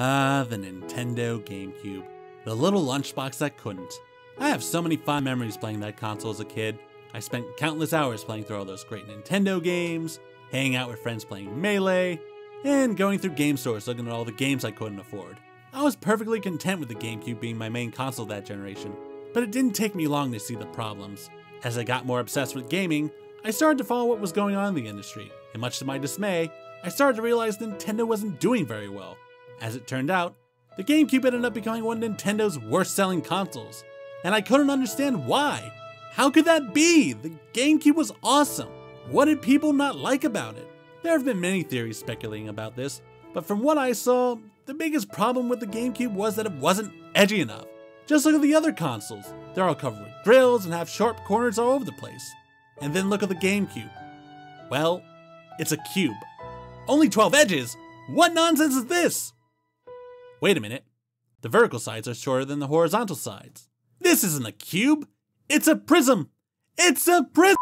Ah, the Nintendo GameCube. The little lunchbox that couldn't. I have so many fond memories playing that console as a kid. I spent countless hours playing through all those great Nintendo games, hanging out with friends playing Melee, and going through game stores looking at all the games I couldn't afford. I was perfectly content with the GameCube being my main console that generation, but it didn't take me long to see the problems. As I got more obsessed with gaming, I started to follow what was going on in the industry, and much to my dismay, I started to realize Nintendo wasn't doing very well. As it turned out, the GameCube ended up becoming one of Nintendo's worst selling consoles, and I couldn't understand why. How could that be? The GameCube was awesome. What did people not like about it? There have been many theories speculating about this, but from what I saw, the biggest problem with the GameCube was that it wasn't edgy enough. Just look at the other consoles. They're all covered with grills and have sharp corners all over the place. And then look at the GameCube. Well, it's a cube. Only 12 edges? What nonsense is this? Wait a minute. The vertical sides are shorter than the horizontal sides. This isn't a cube. It's a prism. It's a prism.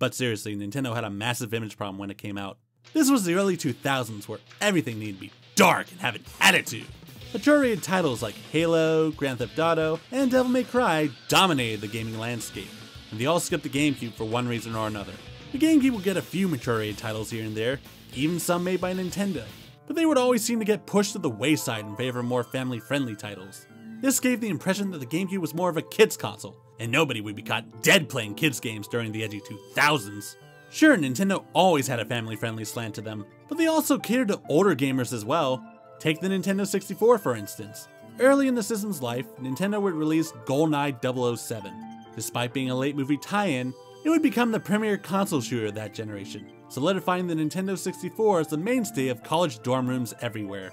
But seriously, Nintendo had a massive image problem when it came out. This was the early 2000s where everything needed to be dark and have an attitude. Mature titles like Halo, Grand Theft Auto, and Devil May Cry dominated the gaming landscape, and they all skipped the GameCube for one reason or another. The GameCube would get a few mature titles here and there, even some made by Nintendo, but they would always seem to get pushed to the wayside in favor of more family-friendly titles. This gave the impression that the GameCube was more of a kid's console, and nobody would be caught dead playing kids games during the edgy 2000s. Sure, Nintendo always had a family-friendly slant to them, but they also catered to older gamers as well. Take the Nintendo 64 for instance. Early in the system's life, Nintendo would release GoldenEye 007. Despite being a late movie tie-in, it would become the premier console shooter of that generation, solidifying the Nintendo 64 as the mainstay of college dorm rooms everywhere.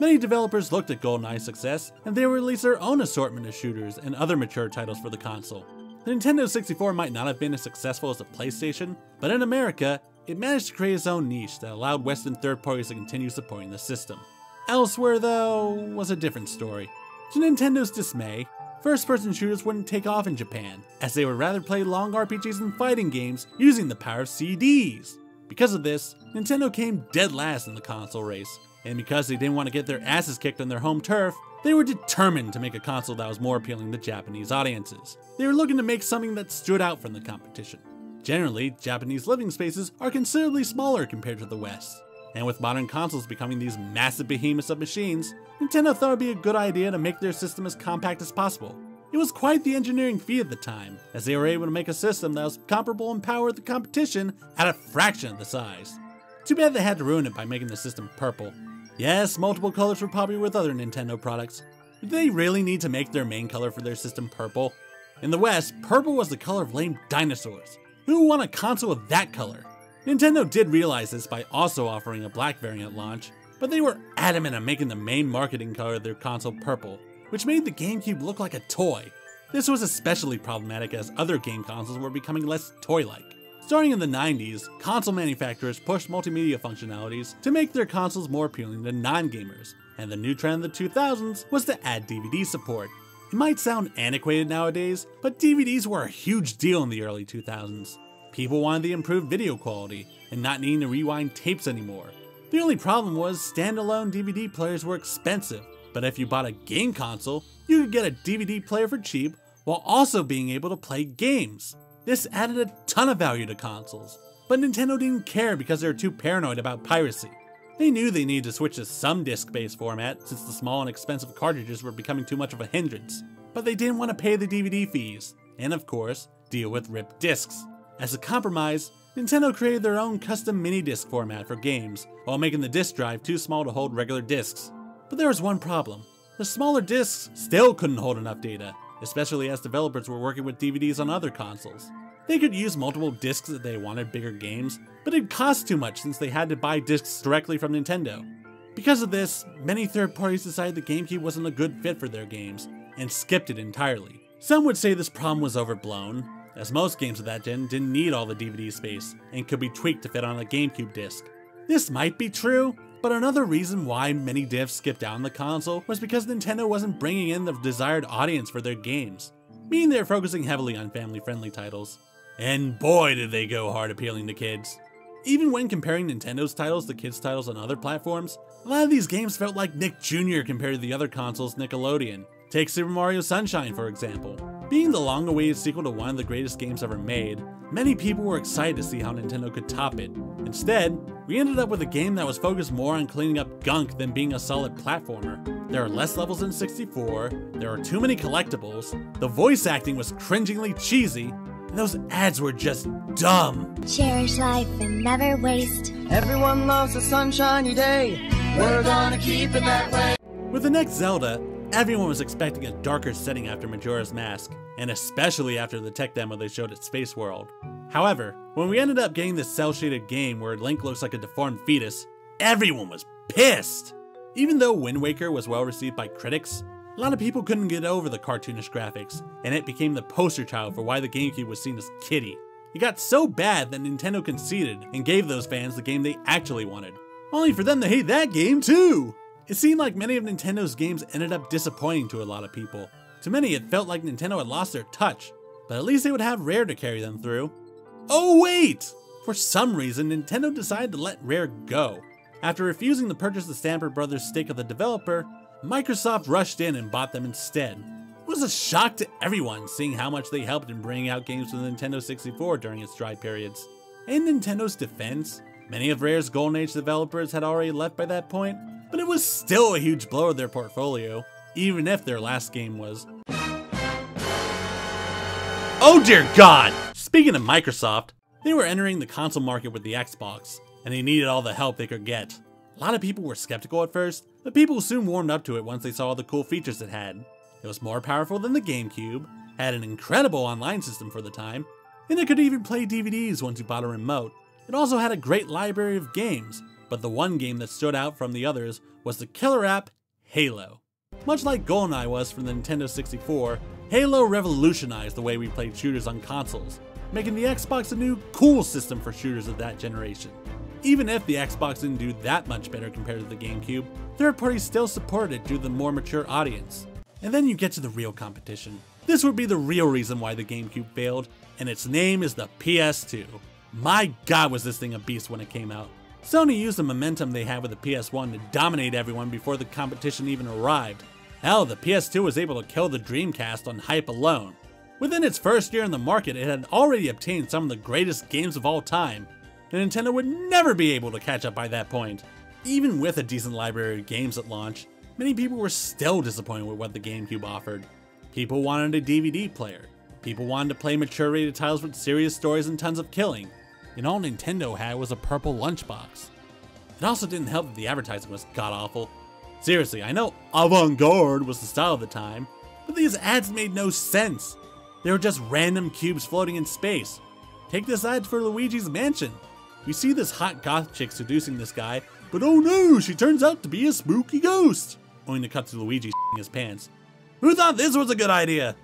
Many developers looked at GoldenEye's success, and they would release their own assortment of shooters and other mature titles for the console. The Nintendo 64 might not have been as successful as the PlayStation, but in America, it managed to create its own niche that allowed Western third parties to continue supporting the system. Elsewhere, though, was a different story. To Nintendo's dismay, first person shooters wouldn't take off in Japan, as they would rather play long RPGs and fighting games using the power of CDs. Because of this, Nintendo came dead last in the console race, and because they didn't want to get their asses kicked on their home turf, they were determined to make a console that was more appealing to Japanese audiences. They were looking to make something that stood out from the competition. Generally, Japanese living spaces are considerably smaller compared to the West, and with modern consoles becoming these massive behemoths of machines, Nintendo thought it would be a good idea to make their system as compact as possible. It was quite the engineering feat at the time, as they were able to make a system that was comparable in power to the competition at a fraction of the size. Too bad they had to ruin it by making the system purple, Yes, multiple colors were popular with other Nintendo products. Did they really need to make their main color for their system purple? In the West, purple was the color of lame dinosaurs. Who want a console of that color? Nintendo did realize this by also offering a black variant launch, but they were adamant on making the main marketing color of their console purple, which made the GameCube look like a toy. This was especially problematic as other game consoles were becoming less toy-like. Starting in the 90s, console manufacturers pushed multimedia functionalities to make their consoles more appealing to non-gamers, and the new trend in the 2000s was to add DVD support. It might sound antiquated nowadays, but DVDs were a huge deal in the early 2000s. People wanted the improved video quality, and not needing to rewind tapes anymore. The only problem was standalone DVD players were expensive, but if you bought a game console, you could get a DVD player for cheap while also being able to play games. This added a ton of value to consoles, but Nintendo didn't care because they were too paranoid about piracy. They knew they needed to switch to some disc-based format since the small and expensive cartridges were becoming too much of a hindrance, but they didn't want to pay the DVD fees, and of course, deal with ripped discs. As a compromise, Nintendo created their own custom mini disc format for games, while making the disc drive too small to hold regular discs. But there was one problem. The smaller discs still couldn't hold enough data, especially as developers were working with DVDs on other consoles. They could use multiple discs if they wanted bigger games, but it cost too much since they had to buy discs directly from Nintendo. Because of this, many third parties decided the GameCube wasn't a good fit for their games, and skipped it entirely. Some would say this problem was overblown, as most games of that gen didn't need all the DVD space, and could be tweaked to fit on a GameCube disc. This might be true, but another reason why many devs skipped out on the console was because Nintendo wasn't bringing in the desired audience for their games, meaning they're focusing heavily on family-friendly titles. And boy did they go hard appealing to kids. Even when comparing Nintendo's titles to kids' titles on other platforms, A lot of these games felt like Nick Jr. compared to the other consoles Nickelodeon. Take Super Mario Sunshine for example. Being the long-awaited sequel to one of the greatest games ever made, many people were excited to see how Nintendo could top it. Instead, we ended up with a game that was focused more on cleaning up gunk than being a solid platformer. There are less levels than 64, there are too many collectibles, the voice acting was cringingly cheesy, and those ads were just dumb. Cherish life and never waste. Everyone loves a sunshiny day. We're gonna keep it that way. With the next Zelda, everyone was expecting a darker setting after Majora's Mask, and especially after the tech demo they showed at Space World. However, when we ended up getting this cel-shaded game where Link looks like a deformed fetus, everyone was pissed! Even though Wind Waker was well received by critics, a lot of people couldn't get over the cartoonish graphics, and it became the poster child for why the GameCube was seen as kiddie. It got so bad that Nintendo conceded and gave those fans the game they actually wanted, only for them to hate that game too! It seemed like many of Nintendo's games ended up disappointing to a lot of people. To many, it felt like Nintendo had lost their touch, but at least they would have Rare to carry them through. Oh wait! For some reason, Nintendo decided to let Rare go. After refusing to purchase the Stamper Brothers stake of the developer, Microsoft rushed in and bought them instead. It was a shock to everyone seeing how much they helped in bringing out games for the Nintendo 64 during its dry periods. In Nintendo's defense, many of Rare's Golden Age developers had already left by that point, but it was still a huge blow to their portfolio, even if their last game was. Oh dear god! Speaking of Microsoft, they were entering the console market with the Xbox, and they needed all the help they could get. A lot of people were skeptical at first, but people soon warmed up to it once they saw all the cool features it had. It was more powerful than the GameCube, had an incredible online system for the time, and it could even play DVDs once you bought a remote. It also had a great library of games, but the one game that stood out from the others was the killer app, Halo. Much like GoldenEye was for the Nintendo 64, Halo revolutionized the way we played shooters on consoles, making the Xbox a new, cool system for shooters of that generation. Even if the Xbox didn't do that much better compared to the GameCube, third parties still supported it due to the more mature audience. And then you get to the real competition. This would be the real reason why the GameCube failed, and its name is the PS2. My god was this thing a beast when it came out. Sony used the momentum they had with the PS1 to dominate everyone before the competition even arrived. Hell, the PS2 was able to kill the Dreamcast on hype alone. Within its first year in the market, it had already obtained some of the greatest games of all time, and Nintendo would never be able to catch up by that point. Even with a decent library of games at launch, many people were still disappointed with what the GameCube offered. People wanted a DVD player. People wanted to play mature rated titles with serious stories and tons of killing. And all Nintendo had was a purple lunchbox. It also didn't help that the advertising was god awful. Seriously, I know avant garde was the style of the time, but these ads made no sense. They were just random cubes floating in space. Take this ad for Luigi's Mansion. We see this hot goth chick seducing this guy, but oh no, she turns out to be a spooky ghost! Only to cut to Luigi his pants. Who thought this was a good idea?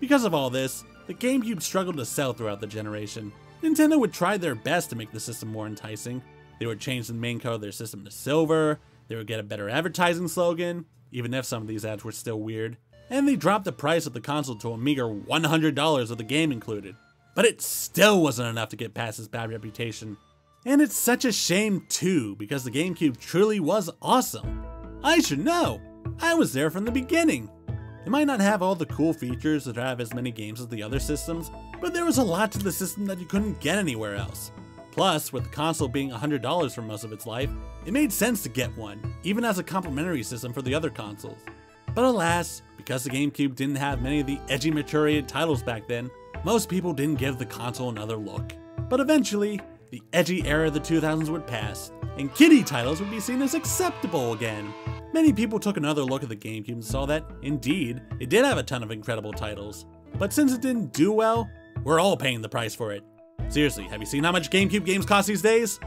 Because of all this, the GameCube struggled to sell throughout the generation. Nintendo would try their best to make the system more enticing. They would change the main color of their system to silver, they would get a better advertising slogan, even if some of these ads were still weird, and they dropped the price of the console to a meager $100 with the game included. But it still wasn't enough to get past its bad reputation. And it's such a shame too, because the GameCube truly was awesome. I should know! I was there from the beginning! It might not have all the cool features that have as many games as the other systems, but there was a lot to the system that you couldn't get anywhere else. Plus, with the console being $100 for most of its life, it made sense to get one, even as a complementary system for the other consoles. But alas, because the GameCube didn't have many of the edgy mature titles back then, most people didn't give the console another look. But eventually, the edgy era of the 2000s would pass, and kiddie titles would be seen as acceptable again. Many people took another look at the GameCube and saw that, indeed, it did have a ton of incredible titles. But since it didn't do well, we're all paying the price for it. Seriously, have you seen how much GameCube games cost these days?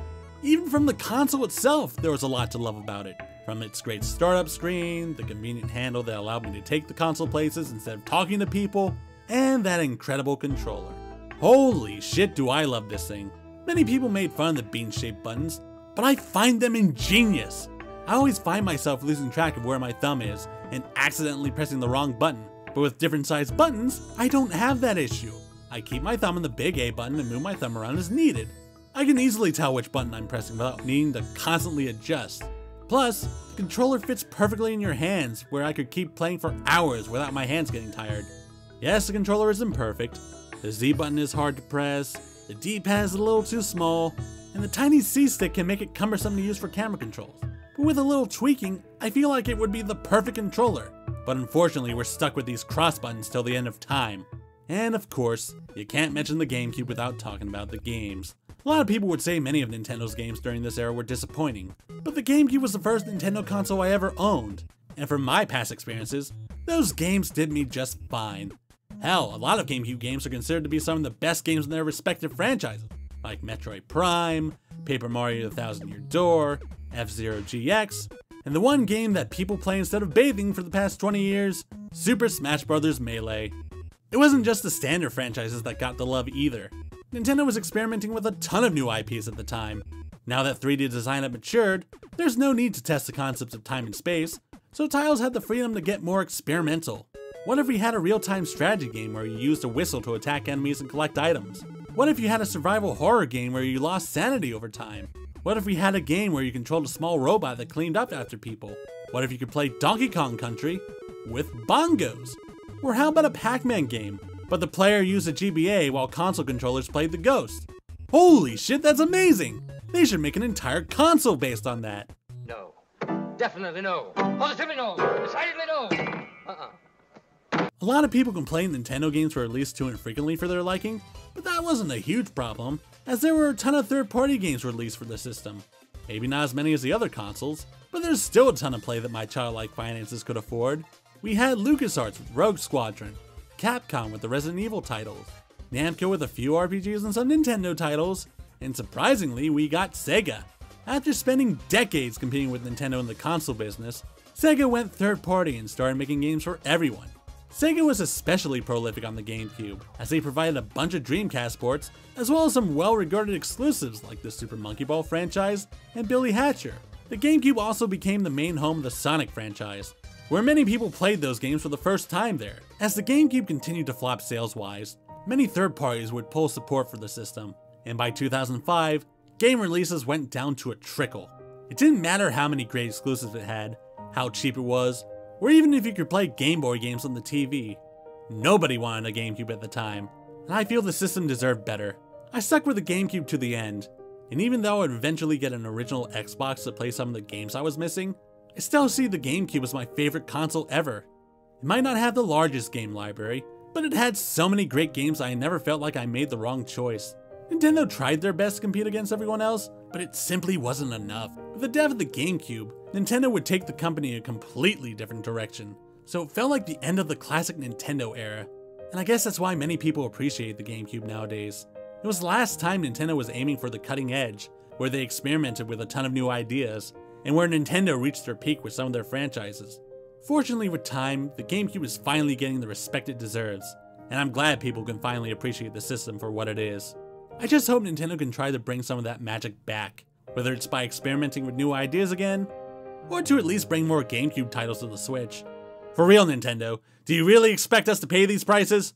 Even from the console itself, there was a lot to love about it. From its great startup screen, the convenient handle that allowed me to take the console places instead of talking to people, and that incredible controller. Holy shit do I love this thing. Many people made fun of the bean-shaped buttons, but I find them ingenious. I always find myself losing track of where my thumb is and accidentally pressing the wrong button, but with different sized buttons, I don't have that issue. I keep my thumb on the big A button and move my thumb around as needed. I can easily tell which button I'm pressing without needing to constantly adjust. Plus, the controller fits perfectly in your hands where I could keep playing for hours without my hands getting tired. Yes, the controller isn't perfect. The Z button is hard to press, the D-pad is a little too small, and the tiny C-stick can make it cumbersome to use for camera controls. But with a little tweaking, I feel like it would be the perfect controller. But unfortunately, we're stuck with these cross buttons till the end of time. And of course, you can't mention the GameCube without talking about the games. A lot of people would say many of Nintendo's games during this era were disappointing, but the GameCube was the first Nintendo console I ever owned, and from my past experiences, those games did me just fine. Hell, a lot of GameCube games are considered to be some of the best games in their respective franchises, like Metroid Prime, Paper Mario The Thousand Year Door, F-Zero GX, and the one game that people play instead of bathing for the past 20 years, Super Smash Bros. Melee. It wasn't just the standard franchises that got the love either. Nintendo was experimenting with a ton of new IPs at the time. Now that 3D design had matured, there's no need to test the concepts of time and space, so Tiles had the freedom to get more experimental. What if we had a real-time strategy game where you used a whistle to attack enemies and collect items? What if you had a survival horror game where you lost sanity over time? What if we had a game where you controlled a small robot that cleaned up after people? What if you could play Donkey Kong Country with bongos? Or how about a Pac-Man game, but the player used a GBA while console controllers played the Ghost? Holy shit, that's amazing! They should make an entire console based on that. No. Definitely no. Positively no. Decidedly no. Uh-uh. A lot of people complained Nintendo games were released too infrequently for their liking, but that wasn't a huge problem, as there were a ton of third-party games released for the system. Maybe not as many as the other consoles, but there's still a ton of play that my childlike finances could afford. We had LucasArts with Rogue Squadron, Capcom with the Resident Evil titles, Namco with a few RPGs and some Nintendo titles, and surprisingly, we got Sega. After spending decades competing with Nintendo in the console business, Sega went third party and started making games for everyone. Sega was especially prolific on the GameCube, as they provided a bunch of Dreamcast ports, as well as some well-regarded exclusives like the Super Monkey Ball franchise and Billy Hatcher. The GameCube also became the main home of the Sonic franchise, where many people played those games for the first time there. As the GameCube continued to flop sales-wise, many third parties would pull support for the system, and by 2005, game releases went down to a trickle. It didn't matter how many great exclusives it had, how cheap it was, or even if you could play Game Boy games on the TV. Nobody wanted a GameCube at the time, and I feel the system deserved better. I stuck with the GameCube to the end, and even though I'd eventually get an original Xbox to play some of the games I was missing, I still see the GameCube as my favorite console ever. It might not have the largest game library, but it had so many great games I never felt like I made the wrong choice. Nintendo tried their best to compete against everyone else, but it simply wasn't enough. With the death of the GameCube, Nintendo would take the company a completely different direction, so it felt like the end of the classic Nintendo era. And I guess that's why many people appreciate the GameCube nowadays. It was the last time Nintendo was aiming for the cutting edge, where they experimented with a ton of new ideas, and where Nintendo reached their peak with some of their franchises. Fortunately, with time, the GameCube is finally getting the respect it deserves, and I'm glad people can finally appreciate the system for what it is. I just hope Nintendo can try to bring some of that magic back, whether it's by experimenting with new ideas again, or to at least bring more GameCube titles to the Switch. For real, Nintendo, do you really expect us to pay these prices?